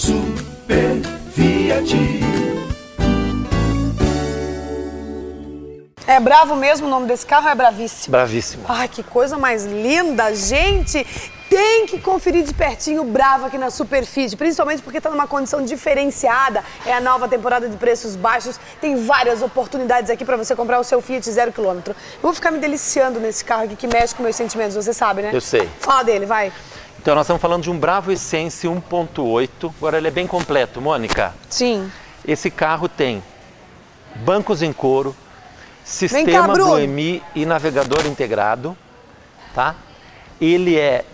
Super Fiat. É bravo mesmo o nome desse carro? É bravíssimo. Bravíssimo. Ai, que coisa mais linda, gente! Tem que conferir de pertinho o Bravo aqui na Superfit, principalmente porque está numa condição diferenciada. É a nova temporada de preços baixos. Tem várias oportunidades aqui para você comprar o seu Fiat zero quilômetro. Eu vou ficar me deliciando nesse carro aqui que mexe com meus sentimentos, você sabe, né? Eu sei. Fala dele, vai. Então nós estamos falando de um Bravo Essence 1.8. Agora ele é bem completo, Mônica. Sim. Esse carro tem bancos em couro, cá, sistema Bruno. do EMI e navegador integrado, tá? Ele é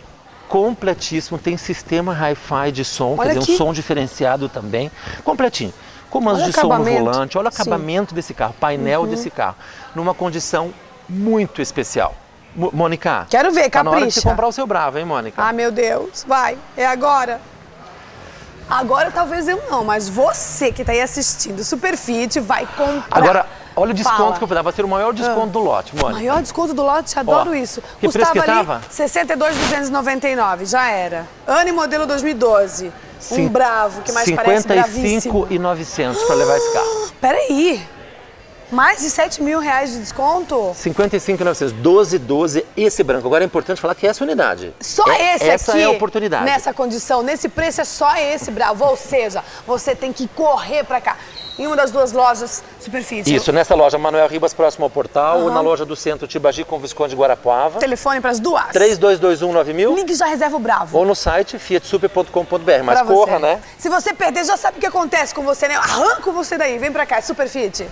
completíssimo, tem sistema hi-fi de som, Olha quer dizer, um som diferenciado também, completinho. Comandos Olha de som no volante, olha o Sim. Uhum. acabamento desse carro, painel desse carro, numa condição muito especial. Mônica, Quero ver, tá na hora de você capricha. comprar o seu Bravo, hein, Mônica? Ah, meu Deus, vai. É agora. Agora talvez eu não, mas você que está aí assistindo Superfit vai comprar. Agora, olha o desconto Fala. que eu vou dar, vai ser o maior desconto do lote, Mônica. Maior desconto do lote, adoro Ó, isso. que preço que ali tava? 62,299, já era. Ano e modelo 2012. Um Cin- bravo, que mais parece bravíssimo. 55,900 para levar esse carro. Peraí, mais de 7 mil reais de desconto? 55,900, 12, 12, esse branco. Agora é importante falar que essa unidade. Só É- esse essa aqui, é a oportunidade. nessa condição, nesse preço, é só esse bravo. Ou seja, você tem que correr pra cá. Em uma das duas lojas Superfit. Isso, nessa loja Manuel Ribas, próximo ao portal, ou na loja do centro Tibagi com Visconde Guarapuava. Telefone pras duas. 32219000 Link já reserva o bravo. ou no site fiatsuper.com.br. Mas pra corra, você. né? Se você perder, já sabe o que acontece com você, né? Eu arranco você daí. Vem pra cá, Superfit.